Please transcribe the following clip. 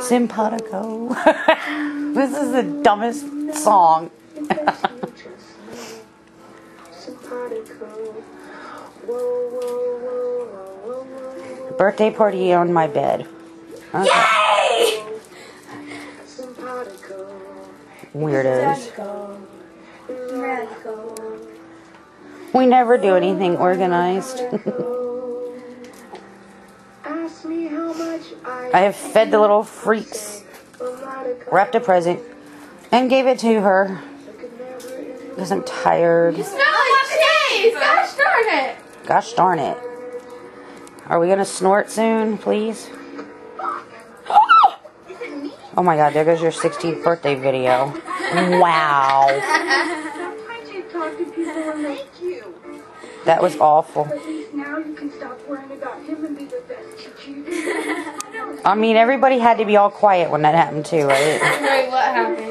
Simpatico. this is the dumbest song. Birthday party on my bed. Okay. Yay! Weirdos. We never do anything organized. I have fed the little freaks, wrapped a present, and gave it to her because I'm tired. You smell like cheese! Gosh darn it! Gosh darn it. Are we gonna snort soon, please? Oh my god, there goes your 16th birthday video. Wow. Sometimes you talk to people and they thank you. That was awful. I mean, everybody had to be all quiet when that happened too, right? Wait, what happened?